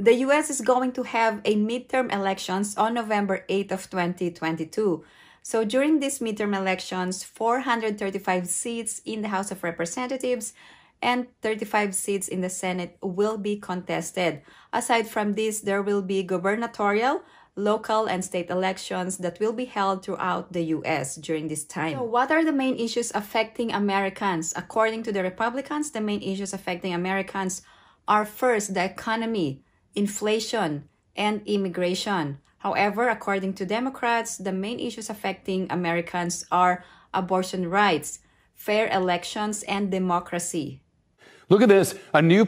The US is going to have a midterm elections on November 8th of 2022. So during these midterm elections, 435 seats in the House of Representatives and 35 seats in the Senate will be contested. Aside from this, there will be gubernatorial, local, and state elections that will be held throughout the US during this time. So, what are the main issues affecting Americans? According to the Republicans, the main issues affecting Americans are first the economy, inflation, and immigration. However, according to Democrats, the main issues affecting Americans are abortion rights, fair elections, and democracy. Look at this. A new,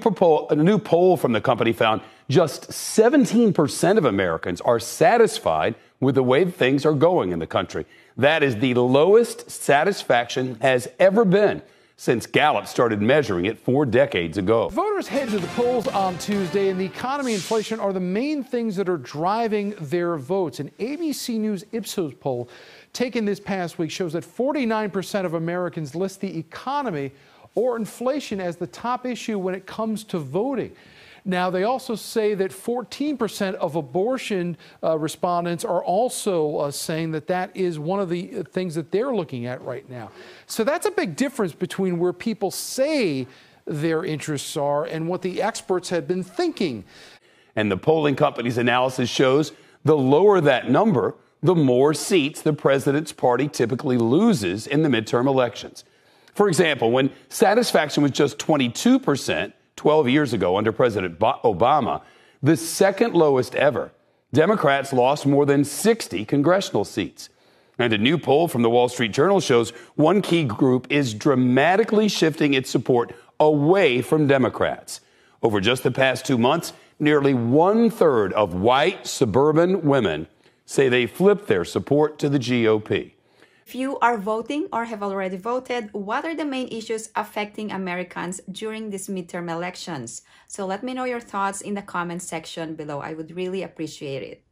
a new poll from the company found just 17% of Americans are satisfied with the way things are going in the country. That is the lowest satisfaction has ever been since Gallup started measuring it four decades ago. Voters head to the polls on Tuesday, and the economy and inflation are the main things that are driving their votes. An ABC News Ipsos poll taken this past week shows that 49% of Americans list the economy or inflation as the top issue when it comes to voting. Now, they also say that 14% of abortion uh, respondents are also uh, saying that that is one of the uh, things that they're looking at right now. So that's a big difference between where people say their interests are and what the experts have been thinking. And the polling company's analysis shows the lower that number, the more seats the president's party typically loses in the midterm elections. For example, when satisfaction was just 22% 12 years ago under President Obama, the second lowest ever, Democrats lost more than 60 congressional seats. And a new poll from the Wall Street Journal shows one key group is dramatically shifting its support away from Democrats. Over just the past two months, nearly one third of white suburban women say they flipped their support to the GOP. If you are voting or have already voted, what are the main issues affecting Americans during these midterm elections? So let me know your thoughts in the comment section below. I would really appreciate it.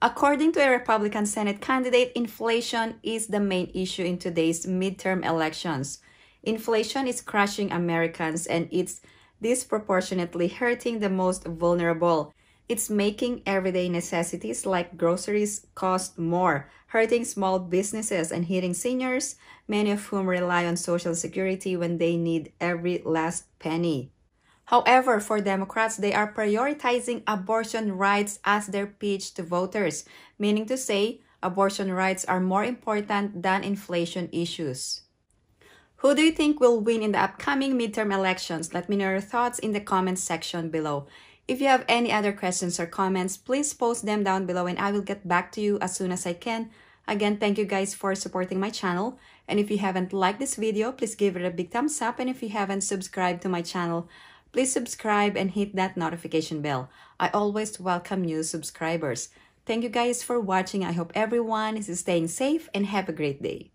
According to a Republican Senate candidate, inflation is the main issue in today's midterm elections. Inflation is crushing Americans and it's disproportionately hurting the most vulnerable. It's making everyday necessities like groceries cost more, hurting small businesses and hitting seniors, many of whom rely on Social Security when they need every last penny. However, for Democrats, they are prioritizing abortion rights as their pitch to voters, meaning to say, abortion rights are more important than inflation issues. Who do you think will win in the upcoming midterm elections? Let me know your thoughts in the comments section below. If you have any other questions or comments, please post them down below and I will get back to you as soon as I can. Again, thank you guys for supporting my channel. And if you haven't liked this video, please give it a big thumbs up. And if you haven't subscribed to my channel, please subscribe and hit that notification bell. I always welcome new subscribers. Thank you guys for watching. I hope everyone is staying safe and have a great day.